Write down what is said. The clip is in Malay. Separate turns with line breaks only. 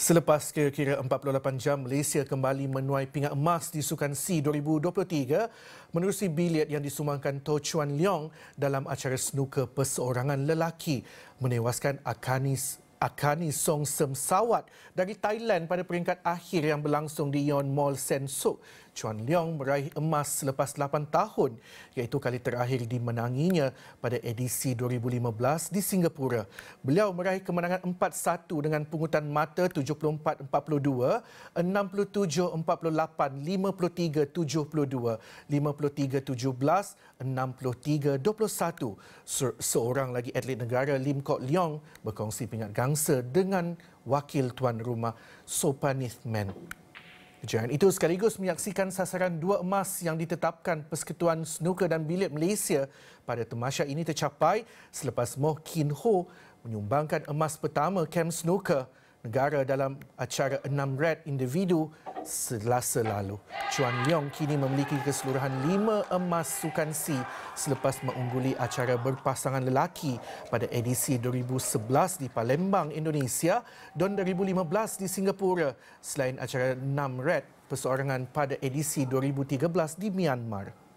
Selepas kira-kira 48 jam, Malaysia kembali menuai pingat emas di Sukan C 2023 menerusi bilet yang disumbangkan To Chuan Leong dalam acara snooker perseorangan lelaki menewaskan Akanis Akani Song Sem Sawat dari Thailand pada peringkat akhir yang berlangsung di Yon Mall Sen Suk. Chuan Leong meraih emas selepas 8 tahun iaitu kali terakhir dimenanginya pada edisi 2015 di Singapura. Beliau meraih kemenangan 4-1 dengan pungutan mata 74-42, 67-48, 53-72, 53-17, 63-21. Seorang lagi atlet negara Lim Kok Leong berkongsi pingat gangsa dengan wakil tuan rumah Sopanith Men. Jangan itu sekaligus menyaksikan sasaran dua emas yang ditetapkan Persekutuan Snooker dan Bilet Malaysia pada temasya ini tercapai selepas Moh Kin Ho menyumbangkan emas pertama Camp Snooker negara dalam acara enam red individu selasa lalu. Chuan Leong kini memiliki keseluruhan lima emas sukan C selepas mengungguli acara berpasangan lelaki pada edisi 2011 di Palembang, Indonesia dan 2015 di Singapura selain acara enam red perseorangan pada edisi 2013 di Myanmar.